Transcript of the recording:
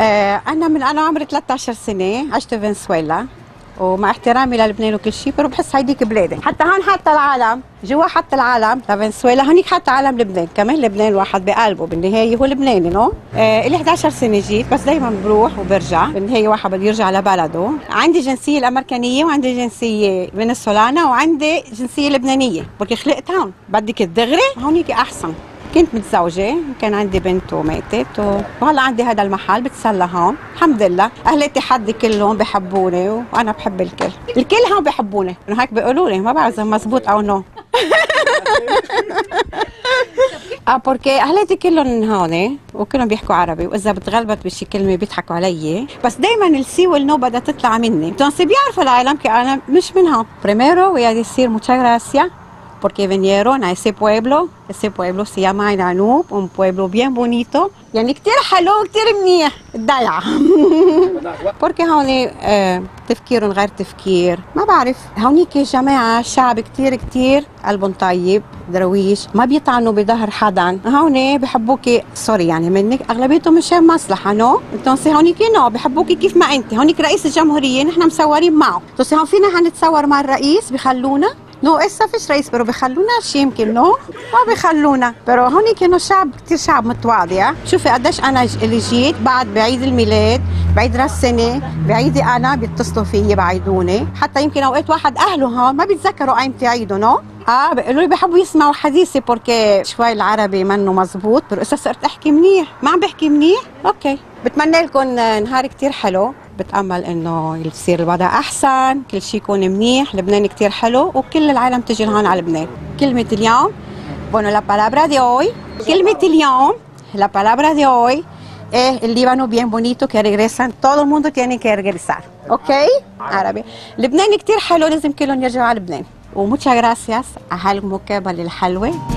آه أنا من أنا عمري 13 سنة عشت في فنزويلا ومع احترامي للبنان وكل شيء بس بحس هيديك بلادي حتى هون حتى العالم جوا حتى العالم لفنزويلا هونيك حتى عالم لبنان. كمان لبنان الواحد بقلبه بالنهاية هو لبناني نو؟ آه لي 11 سنة جيت بس دائما بروح وبرجع. بالنهاية واحد بده يرجع لبلده. عندي جنسية الأمريكانية وعندي جنسية فنزويلانا وعندي جنسية لبنانية. بركي خلقت هون بدك الدغري هونيك أحسن. كنت متزوجة كان عندي بنت وماتت وهلا عندي هذا المحل بتسلى هون الحمد لله. أهل اتحادي كلهم بحبوني وأنا بحب الكل. الكل هون بحبوني. هيك بيقولوا لي ما بعرف إذا مزبوط أو no آه porque أهلاتي كلهم هون وكلهم بيحكوا عربي واذا بتغلبت بشي كلمة بيضحكوا علي. بس دائما ال sí وال no بدها تطلع مني. entonces بيعرفوا العالم que أنا مش من هون. Primero voy a decir muchas gracias porque vinieron a ese pueblo. Ese pueblo se llama Inanub, un pueblo bien bonito. يعني كتير حلو وكتير منيح الدلع porque هون تفكيرهم غير تفكير ما بعرف هونيك جماعة شعب كتير كتير قلبهم طيب درويش ما بيطعنوا بظهر حدا هون بحبوكي سوري يعني منك اغلبيتهم مشان مصلحه no entonces هونيك no بحبوكي كيف ما انت هونيك رئيس الجمهوريه نحن مصورين معه entonces هون فينا هنتصور مع الرئيس بخلونا no اسا فيش رئيس pero بخلونا؟ شي يمكن no. ما بخلونا. pero هوني كانوا شعب كثير شعب متواضع. شوفي قديش أنا اللي جيت بعد بعيد الميلاد بعيد راس السنة بعيدي أنا بيتصلوا فيي بعيدوني. حتى يمكن أوقات واحد أهله هون ما بيتذكروا ايمتى عيده no؟ آه بيقولوا لي بحبوا يسمعوا حديثي porque شوي العربي منه مزبوط. بس صرت أحكي منيح؟ ما عم بحكي منيح؟ okay. بتمنى لكم نهار كتير حلو. بتأمل إنه يصير الوضع أحسن كل شيء يكون منيح لبنان كتير حلو وكل العالم تجي لهون على لبنان. كلمة اليوم bueno la palabra de hoy كلمة اليوم la palabra de hoy es el Líbano bien bonito que regresan. Todo el mundo tiene que regresar. أوكي؟ عربي. لبنان كتير حلو لازم كلهم يرجعوا على لبنان. وموتشا جراسياس على هالمقابله الحلوه